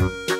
you